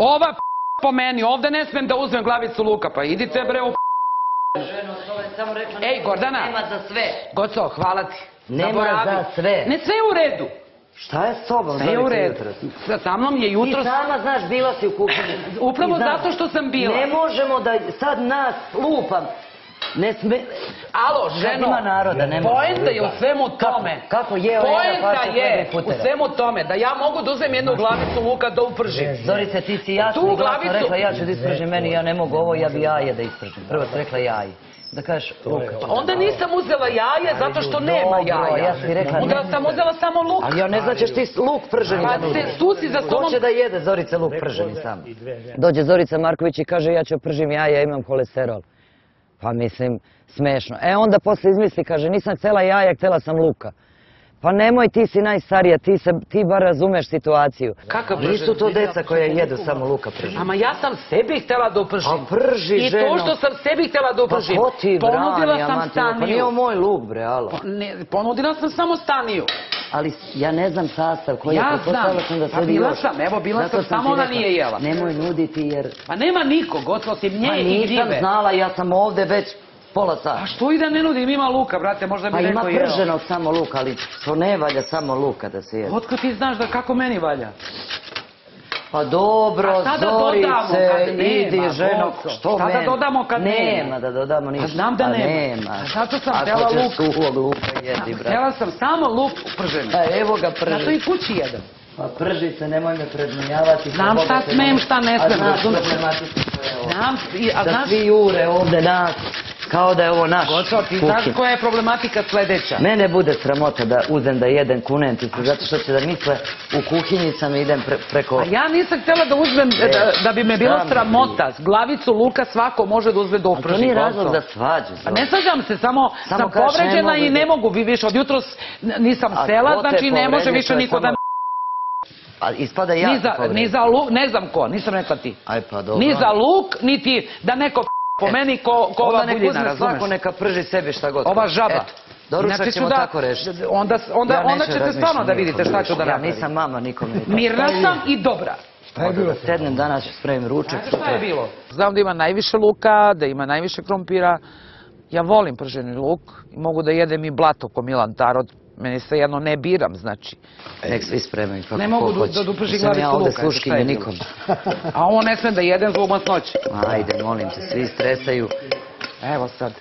Ova po meni, ovde ne smem da uzmem glavicu luka, pa idite bre u. Ej, Gordana. Nema za sve. Goco, hvala ti. Nema Zaboravi. za sve. Ne, sve je u redu. Šta je s tobom? Sve je u redu. Sa, mnom je Ti jutros... sama znaš, bila si u kuhinji. Upravo I zato što sam bila. Ne možemo da sad nas lupam. Ne sme... Alo, ženo, ima naroda, nema. poenta je u svemu tome. Kako je jeo Poenta je u svemu tome da ja mogu da uzem jednu glavicu luka da upržim. Zorice, ti si jasno Tu i glasno glavicu- rekla ja ću da ispržim meni, ja ne mogu ovo, ja bi jaje da ispržim. Prvo si rekla jaje. Da kažeš luka. Onda nisam uzela jaje zato što nema jaja. ja si rekla Onda sam uzela samo luk. Ali ja ne znam ćeš ti luk prženi Pa se- tu si za sobom... će da jede Zorica luk prženi sam? Dođe Zorica Marković i kaže ja ću pržim jaja, ja imam kolesterol. Pa mislim, smešno. E onda posle izmisli, kaže nisam htjela jaja, htjela sam luka. Pa nemoj, ti si najstarija, ti, se, ti bar razumeš situaciju. Kakav Nisu to deca koja jedu samo luka prženi. Ama ja sam sebi htjela da upržim. A prži, I to ženo. što sam sebi htjela da Pa upržim. ko ti Ponudila brani, sam Amantino? Pa nije staniju. moj luk, bre, alo. Ne, ponudila sam samo staniju. Ali ja ne znam sastav koji Ja je, znam. sam da Pa bila sam, evo, bila sam, samo ona nije jela. Nemoj nuditi jer... Pa nema nikog, osim nje Pa i nisam gljive. znala, ja sam ovde već pola A sata. što i da ne nudim, ima luka, brate, možda bi Pa ima neko jeo. prženog samo luka, ali to ne valja samo luka da se jede. Otko ti znaš da kako meni valja? Pa dobro, da Zorice, idi ženo, što Šta da meni? dodamo kad nema? Nema da dodamo ništa. Pa znam da Pa nema. nema. A zato sam Ako htjela ćeš luk. suhog luka jedi, brate. Htjela sam samo luk uprženi. Pa evo ga Zato prži. i kući jedem. Pa prži se, nemoj me prednjavati. Znam šta smem, šta ne smem, A znaš što je ovo. Znam, a Da znaš, svi jure ovde nas, kao da je ovo naš Goco, ti znaš kuhin. koja je problematika sledeća? Mene bude sramota da uzem da jedem kunenticu, zato što će da misle u kuhinji sam i idem pre- preko... A ja nisam htjela da uzmem, e, da, da bi me te sramota. Glavicu luka svako može da uzme da Ali to uprži. nije razlog za svađu. Pa ne svađam se, samo, Samo sam povređena i ne mogu, vi više od jutros nisam A sela, znači ne može više to niko da samo- A ispada ja Ni za, ni za luk, ne znam ko, nisam rekla ti. Aj pa dobro. Ni za luk, niti da neko po meni ko, ko ova Onda nek buljina, uzme razumeš? svako neka prži sebi šta god. Ova žaba. Eto, doručak ćemo da- tako rešiti. Onda, onda, Ja onda ćete stvarno da vidite šta ću da Ja napravim. nisam mama nikome. Mirna sam i dobra. Šta je bilo? Sednem danas ću spremim ručak. Šta je bilo? Znam da ima najviše luka, da ima najviše krompira. Ja volim prženi luk i mogu da jedem i blato ko Milan Tarot. Meni se jedno ne biram, znači. Nek svi spremaju kako Ne mogu da- hoće. dopržim Nisam ja glavicu ovde luka, šta je sluškinje bilo? nikom. A ovo ne smem da jedem zbog masnoće. Ajde, molim te, svi stresaju. Evo sad.